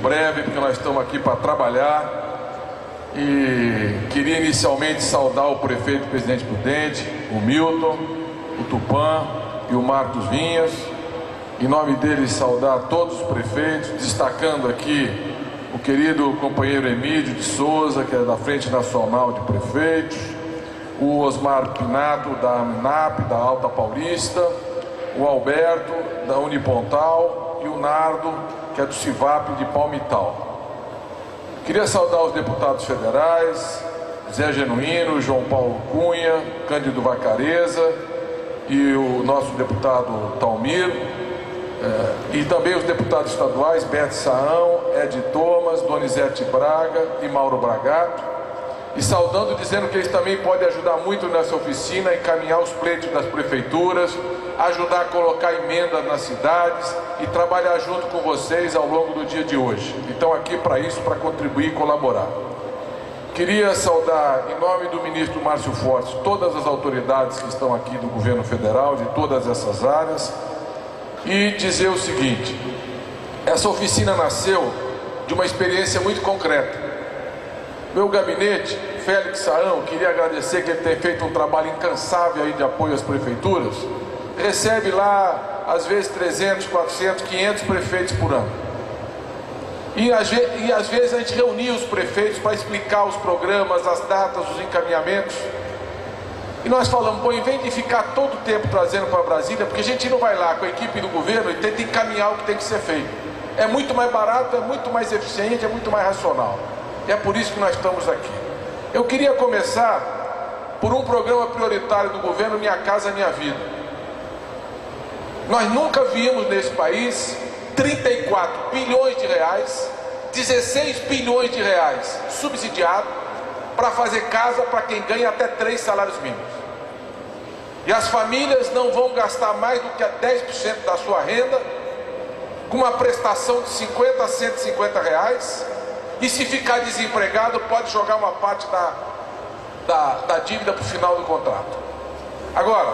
breve, porque nós estamos aqui para trabalhar. E queria inicialmente saudar o prefeito presidente Prudente, o Milton, o Tupã e o Marcos Vinhas. Em nome deles, saudar todos os prefeitos, destacando aqui o querido companheiro Emílio de Souza, que é da Frente Nacional de Prefeitos, o Osmar Pinato, da AMNAP, da Alta Paulista, o Alberto, da Unipontal, e o Nardo, que é do CIVAP de Palmital. Queria saudar os deputados federais, Zé Genuíno, João Paulo Cunha, Cândido Vacareza e o nosso deputado Talmir, eh, e também os deputados estaduais Bete Saão, Ed Thomas, Donizete Braga e Mauro Bragato, e saudando, dizendo que eles também podem ajudar muito nessa oficina, encaminhar os pleitos das prefeituras, ajudar a colocar emendas nas cidades e trabalhar junto com vocês ao longo do dia de hoje. Então aqui para isso, para contribuir e colaborar. Queria saudar, em nome do ministro Márcio Fortes, todas as autoridades que estão aqui do governo federal, de todas essas áreas, e dizer o seguinte: essa oficina nasceu de uma experiência muito concreta. Meu gabinete, Félix Saão, queria agradecer que ele tem feito um trabalho incansável aí de apoio às prefeituras recebe lá, às vezes, 300, 400, 500 prefeitos por ano. E, e às vezes a gente reunia os prefeitos para explicar os programas, as datas, os encaminhamentos. E nós falamos, bom, em vez de ficar todo o tempo trazendo para Brasília, porque a gente não vai lá com a equipe do governo e tenta encaminhar o que tem que ser feito. É muito mais barato, é muito mais eficiente, é muito mais racional. É por isso que nós estamos aqui. Eu queria começar por um programa prioritário do governo, Minha Casa Minha Vida. Nós nunca vimos nesse país 34 bilhões de reais, 16 bilhões de reais subsidiado para fazer casa para quem ganha até três salários mínimos. E as famílias não vão gastar mais do que 10% da sua renda com uma prestação de 50 a 150 reais. E se ficar desempregado, pode jogar uma parte da, da, da dívida para o final do contrato. Agora,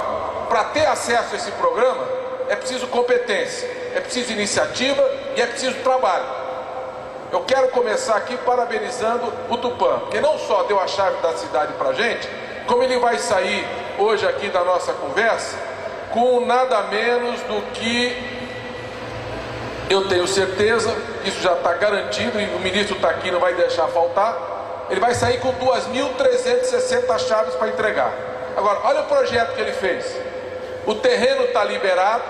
para ter acesso a esse programa, é preciso competência, é preciso iniciativa e é preciso trabalho. Eu quero começar aqui parabenizando o Tupã, que não só deu a chave da cidade para a gente, como ele vai sair hoje aqui da nossa conversa com nada menos do que eu tenho certeza, isso já está garantido e o ministro está aqui, não vai deixar faltar. Ele vai sair com 2.360 chaves para entregar. Agora, olha o projeto que ele fez. O terreno está liberado,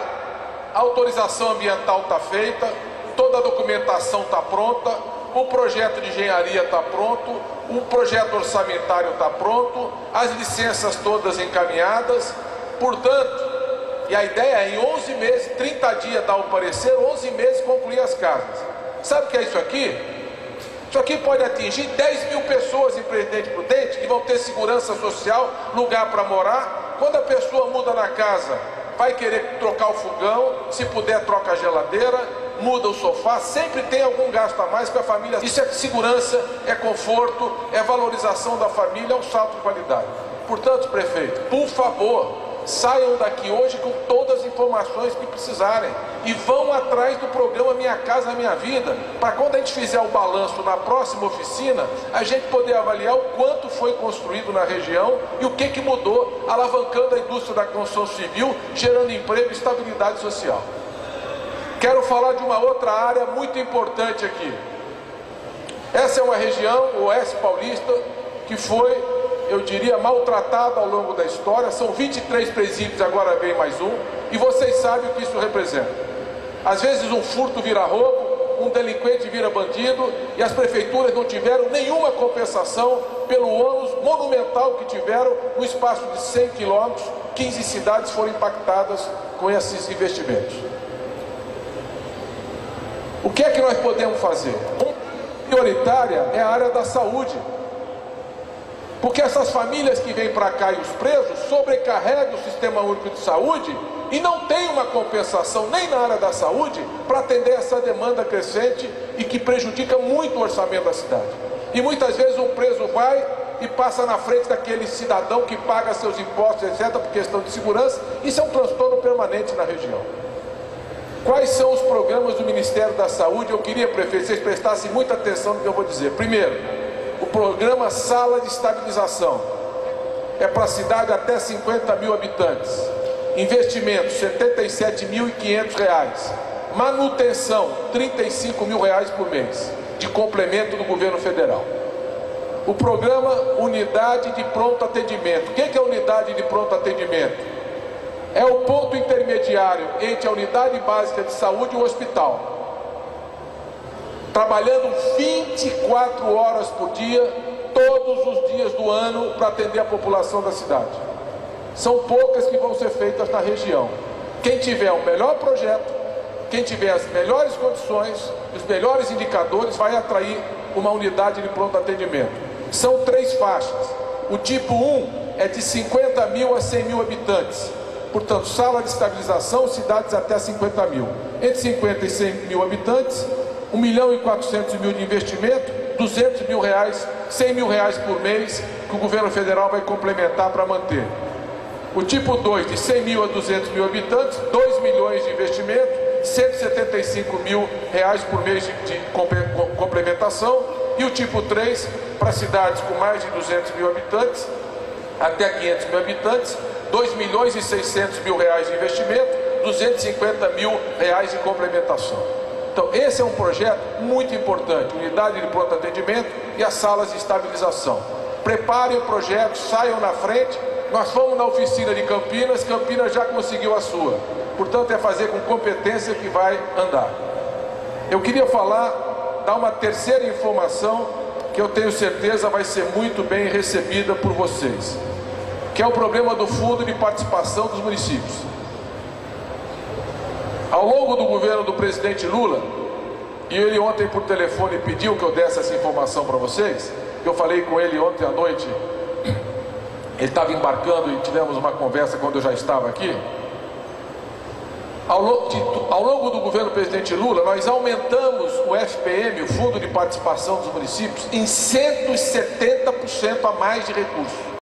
a autorização ambiental está feita, toda a documentação está pronta, o projeto de engenharia está pronto, o projeto orçamentário está pronto, as licenças todas encaminhadas. Portanto, e a ideia é em 11 meses, 30 dias dar o parecer, 11 meses concluir as casas. Sabe o que é isso aqui? Isso aqui pode atingir 10 mil pessoas em Presidente Prudente que vão ter segurança social, lugar para morar, quando a pessoa muda na casa, vai querer trocar o fogão, se puder troca a geladeira, muda o sofá, sempre tem algum gasto a mais com a família. Isso é segurança, é conforto, é valorização da família, é um salto de qualidade. Portanto, prefeito, por favor, saiam daqui hoje com todas as informações que precisarem e vão atrás do programa Minha Casa Minha Vida, para quando a gente fizer o balanço na próxima oficina, a gente poder avaliar o quanto foi construído na região e o que, que mudou, alavancando a indústria da construção civil, gerando emprego e estabilidade social. Quero falar de uma outra área muito importante aqui. Essa é uma região, o Oeste Paulista, que foi eu diria, maltratado ao longo da história. São 23 presídios, agora vem mais um. E vocês sabem o que isso representa. Às vezes um furto vira roubo, um delinquente vira bandido e as prefeituras não tiveram nenhuma compensação pelo ônus monumental que tiveram no espaço de 100 quilômetros. 15 cidades foram impactadas com esses investimentos. O que é que nós podemos fazer? Prioritária é a área da saúde. Porque essas famílias que vêm para cá e os presos sobrecarregam o sistema único de saúde e não tem uma compensação nem na área da saúde para atender essa demanda crescente e que prejudica muito o orçamento da cidade. E muitas vezes um preso vai e passa na frente daquele cidadão que paga seus impostos, etc., por questão de segurança. Isso é um transtorno permanente na região. Quais são os programas do Ministério da Saúde? Eu queria, prefeito, que vocês prestassem muita atenção no que eu vou dizer. Primeiro, o programa Sala de Estabilização. É para cidade até 50 mil habitantes. Investimento, R$ 77.500. Manutenção, 35 mil reais por mês, de complemento do governo federal. O programa Unidade de Pronto Atendimento. O que é Unidade de Pronto Atendimento? é o ponto intermediário entre a unidade básica de saúde e o hospital. Trabalhando 24 horas por dia, todos os dias do ano, para atender a população da cidade. São poucas que vão ser feitas na região. Quem tiver o melhor projeto, quem tiver as melhores condições, os melhores indicadores, vai atrair uma unidade de pronto atendimento. São três faixas. O tipo 1 é de 50 mil a 100 mil habitantes. Portanto, sala de estabilização, cidades até 50 mil. Entre 50 e 100 mil habitantes, 1 milhão e 400 mil de investimento, 200 mil reais, 100 mil reais por mês, que o governo federal vai complementar para manter. O tipo 2, de 100 mil a 200 mil habitantes, 2 milhões de investimento, 175 mil reais por mês de, de complementação. E o tipo 3, para cidades com mais de 200 mil habitantes, até 500 mil habitantes, 2 milhões e 600 mil reais de investimento, 250 mil reais de complementação. Então, esse é um projeto muito importante, unidade de pronto atendimento e as salas de estabilização. Preparem o projeto, saiam na frente. Nós fomos na oficina de Campinas, Campinas já conseguiu a sua. Portanto, é fazer com competência que vai andar. Eu queria falar, dar uma terceira informação que eu tenho certeza vai ser muito bem recebida por vocês que é o problema do fundo de participação dos municípios. Ao longo do governo do presidente Lula, e ele ontem por telefone pediu que eu desse essa informação para vocês, eu falei com ele ontem à noite, ele estava embarcando e tivemos uma conversa quando eu já estava aqui. Ao longo, de, ao longo do governo do presidente Lula, nós aumentamos o FPM, o Fundo de Participação dos Municípios, em 170% a mais de recursos.